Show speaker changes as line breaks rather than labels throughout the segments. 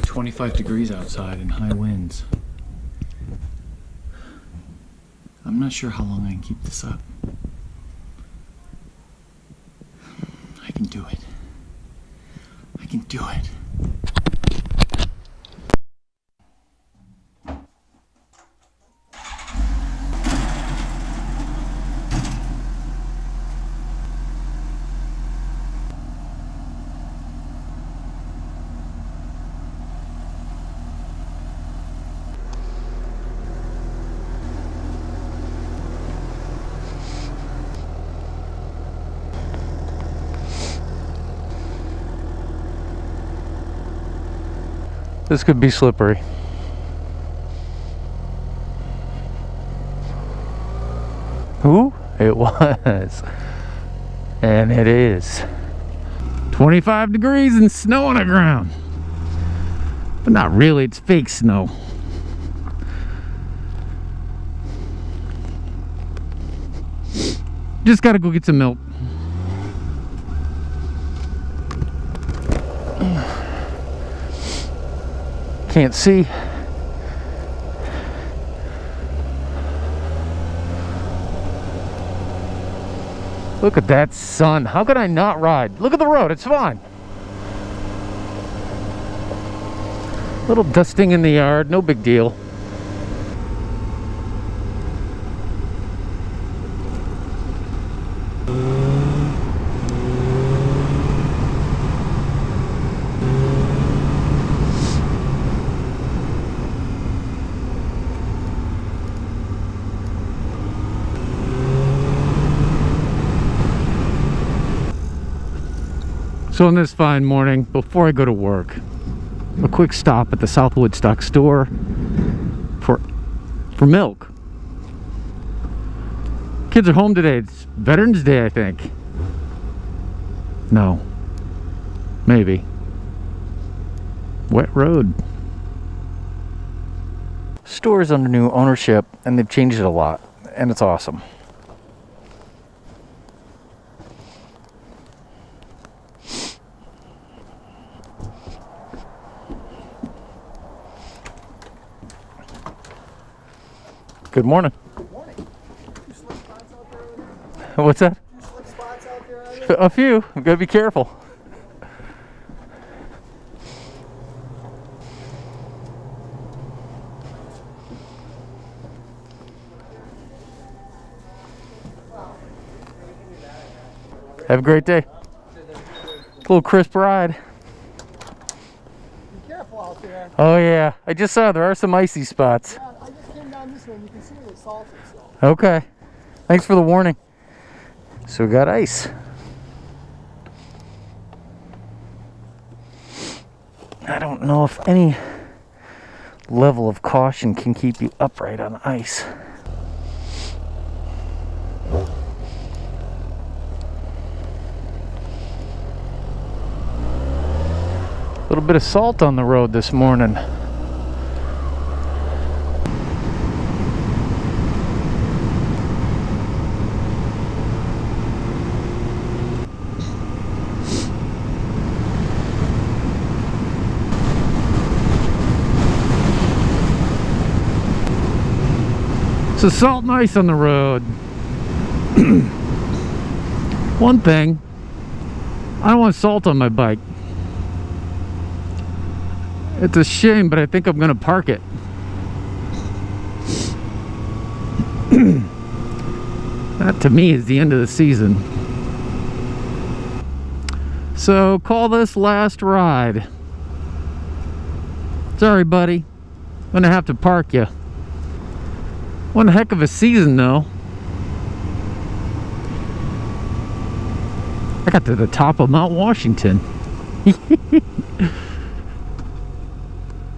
25 degrees outside and high winds. I'm not sure how long I can keep this up. I can do it. I can do it.
This could be slippery. Who? It was. And it is. 25 degrees and snow on the ground. But not really, it's fake snow. Just gotta go get some milk. Can't see. Look at that sun. How could I not ride? Look at the road. It's fine. Little dusting in the yard. No big deal. So on this fine morning, before I go to work, a quick stop at the South Woodstock store for for milk. Kids are home today. It's Veterans Day, I think. No. Maybe. Wet road. Store is under new ownership and they've changed it a lot and it's awesome. Good morning.
Good morning. Two slick spots out there over there?
What's that?
Two slick spots out there? Are there?
A few. You gotta be careful. Have a great day. A little crisp ride.
Be careful out there.
Oh yeah, I just saw there are some icy spots.
Yeah, Down this way. You can see it's salted. So.
Okay. Thanks for the warning. So we got ice. I don't know if any level of caution can keep you upright on ice. A little bit of salt on the road this morning. So salt and ice on the road. One thing, I don't want salt on my bike. It's a shame, but I think I'm gonna park it. that to me is the end of the season. So call this last ride. Sorry, buddy. Gonna have to park you. One heck of a season, though. I got to the top of Mount Washington.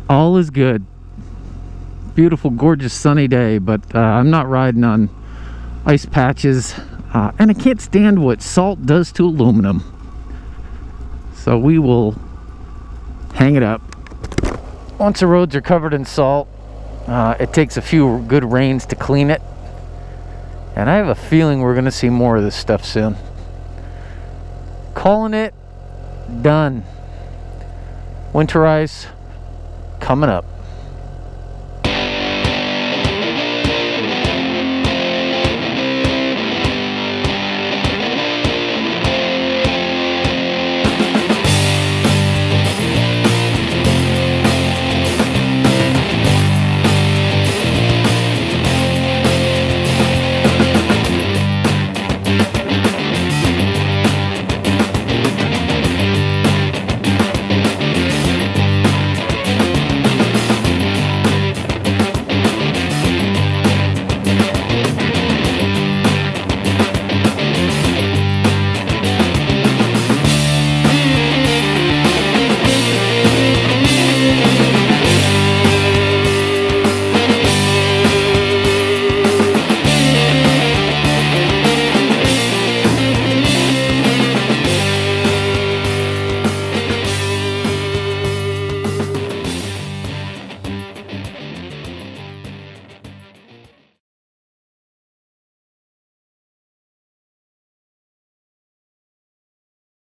All is good. Beautiful, gorgeous, sunny day, but uh, I'm not riding on ice patches. Uh, and I can't stand what salt does to aluminum. So we will hang it up. Once the roads are covered in salt, uh, it takes a few good rains to clean it. And I have a feeling we're going to see more of this stuff soon. Calling it done. Winter ice coming up.